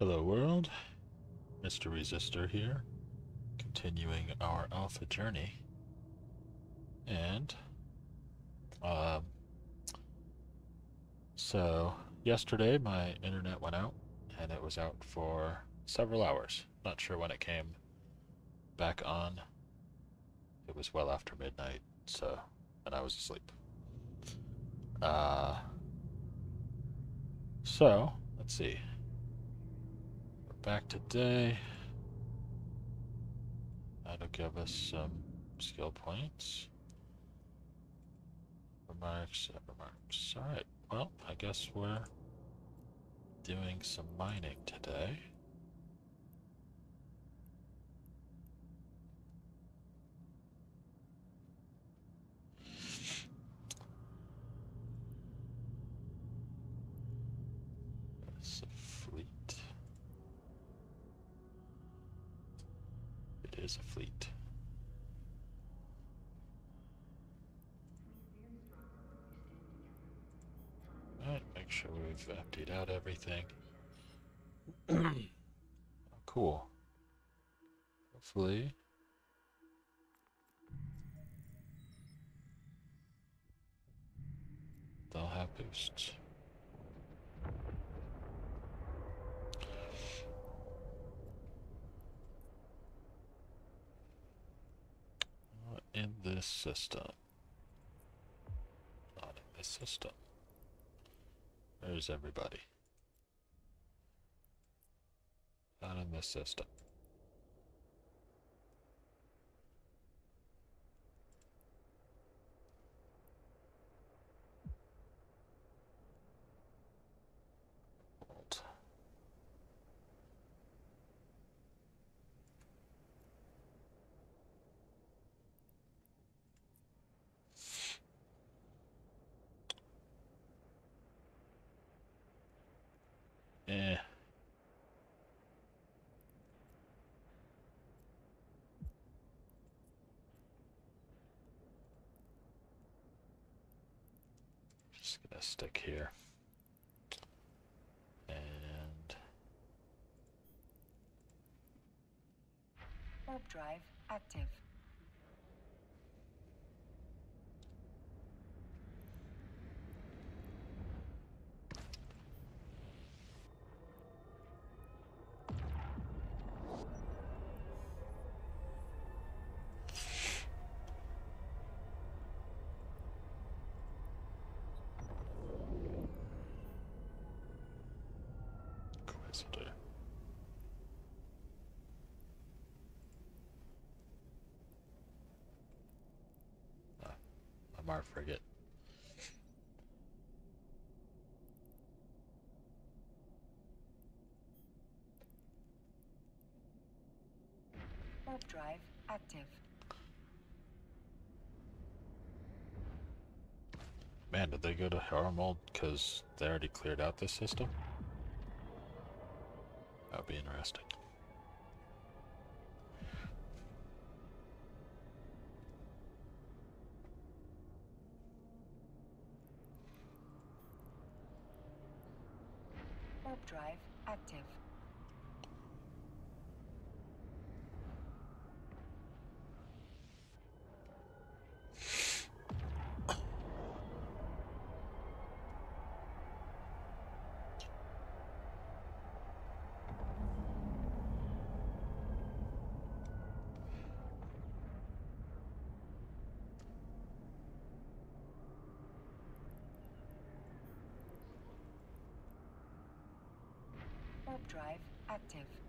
Hello world, Mr. Resistor here, continuing our alpha journey. And, um, so yesterday my internet went out and it was out for several hours. Not sure when it came back on. It was well after midnight, so, and I was asleep. Uh, so, let's see. Back today. That'll give us some skill points. Remarks, uh, remarks. Alright, well, I guess we're doing some mining today. Is a fleet. Alright, make sure we've emptied out everything. cool. Hopefully. They'll have boosts. Not in this system. Not in this system. There's everybody. Not in this system. Gonna stick here. And Warp drive active. Inquisitor. Ah, I'm our frigate. Warp drive active. Man, did they go to Harmold because they already cleared out this system? That would be interesting. Drive active. Warp drive active.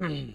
嗯。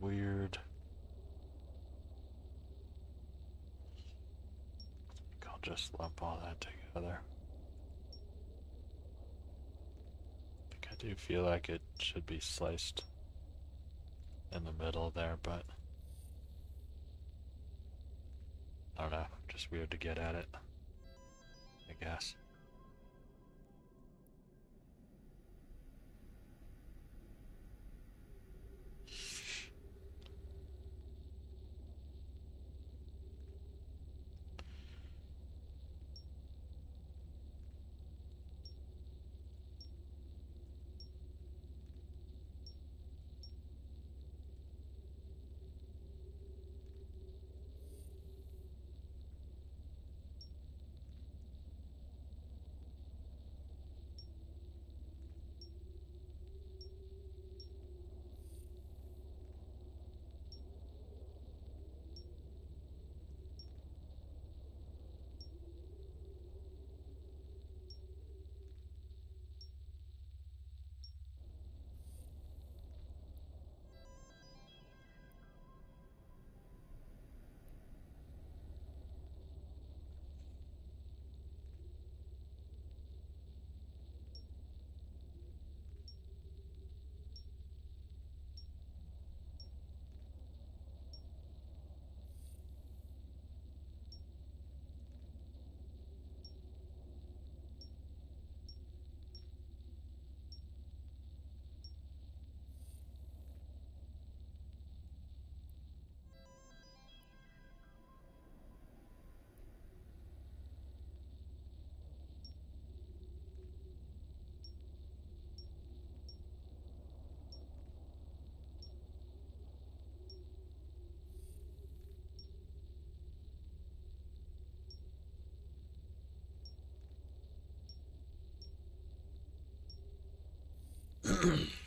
Weird. I'll just lump all that together. I think I do feel like it should be sliced in the middle there, but I don't know, just weird to get at it, I guess. Oh.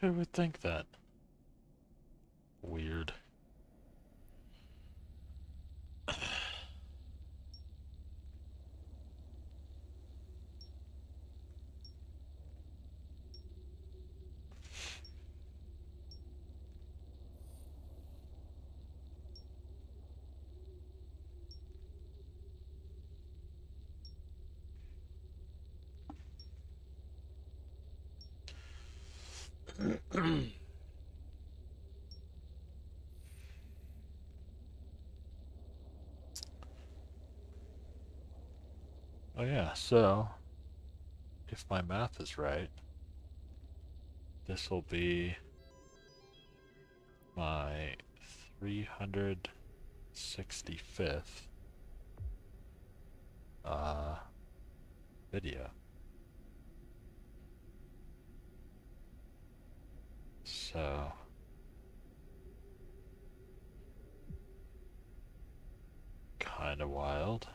Who would think that? Weird. Oh yeah, so if my math is right, this will be my 365th uh, video. So kind of wild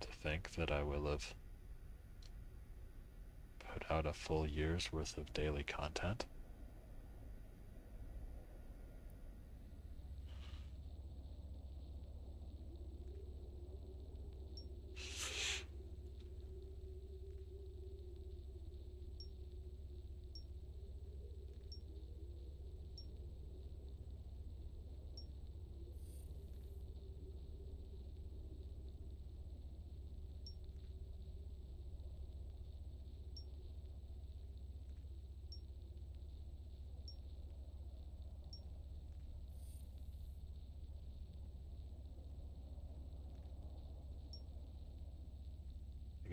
to think that I will have put out a full year's worth of daily content.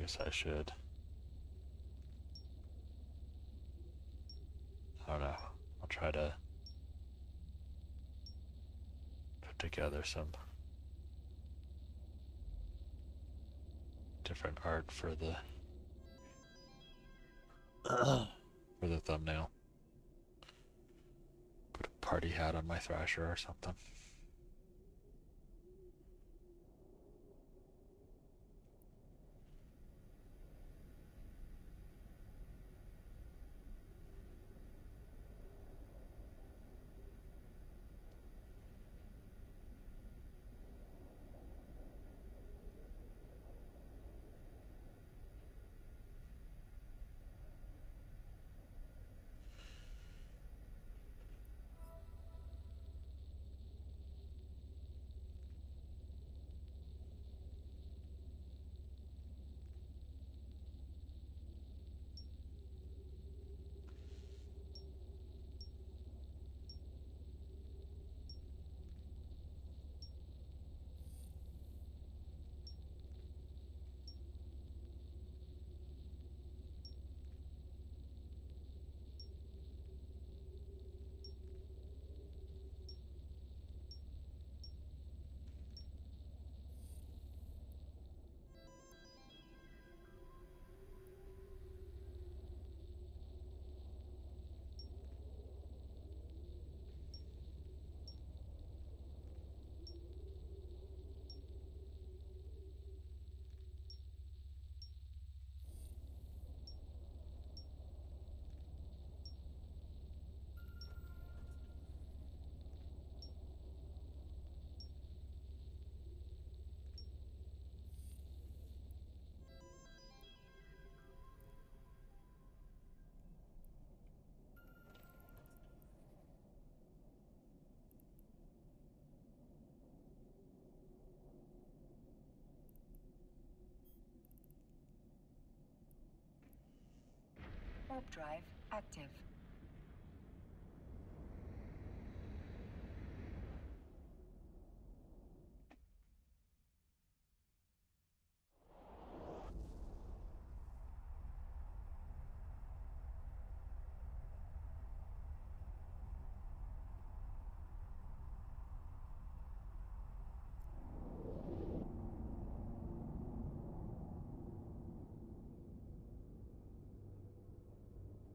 Guess I should. I don't know. I'll try to put together some different art for the for the thumbnail. Put a party hat on my thrasher or something. Warp drive active.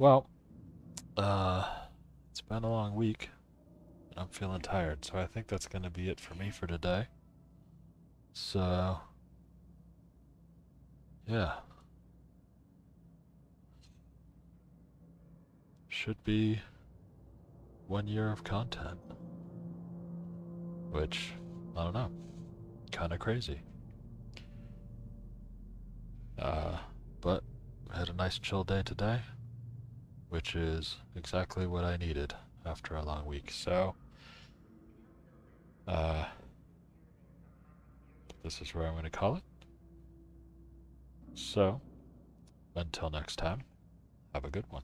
Well, uh, it's been a long week. I'm feeling tired, so I think that's going to be it for me for today. So, yeah. Should be one year of content. Which, I don't know, kind of crazy. Uh, but had a nice chill day today, which is exactly what I needed after a long week. So, uh, this is where I'm going to call it. So, until next time, have a good one.